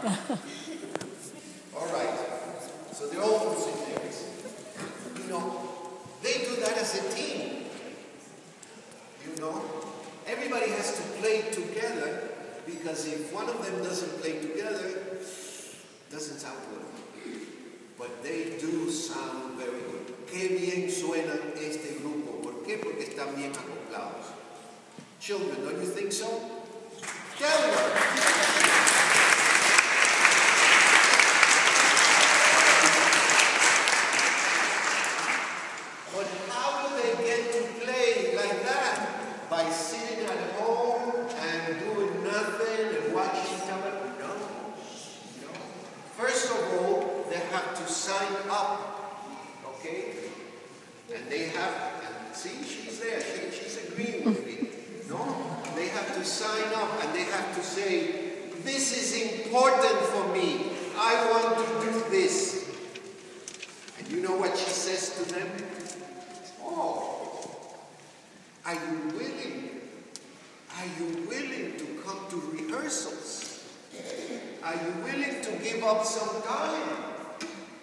All right. So they're all things. You know, they do that as a team. You know, everybody has to play together because if one of them doesn't play together, doesn't sound good. But they do sound very good. Qué bien suena este grupo. ¿Por qué? Porque están bien acoplados. Children, don't you think so? Tell them. But how do they get to play like that? By sitting at home and doing nothing and watching television? No. No. First of all, they have to sign up. Okay? And they have, and see, she's there. She, she's agreeing with me. No? They have to sign up and they have to say, this is important for me. I want to do this. And you know what she says to them? Oh, are you willing? Are you willing to come to rehearsals? Are you willing to give up some time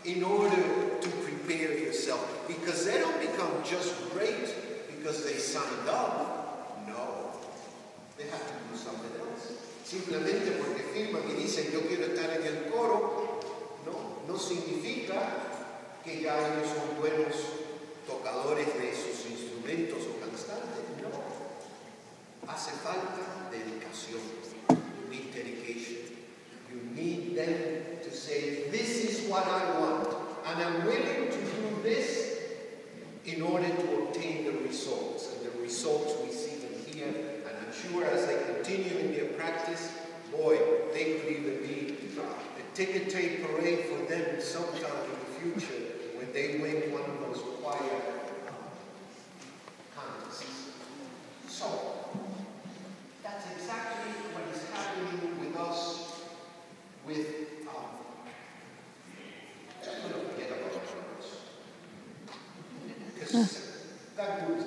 in order to prepare yourself? Because they don't become just great because they signed up. Else. Simplemente porque firman y dicen yo quiero estar en el coro, no, no significa que ya ellos son buenos tocadores de sus instrumentos o cantantes. No. Hace falta dedicación. You need dedication. You need them to say, this is what I want. And I'm willing to do this in order to obtain the results. And the results we see them here. And I'm sure as they continue in their practice, boy, they could even be a ticket tape parade for them sometime in the future when they win one of those choir contests. So, that's exactly what is happening with us with um, forget about words. Because that better